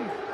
one.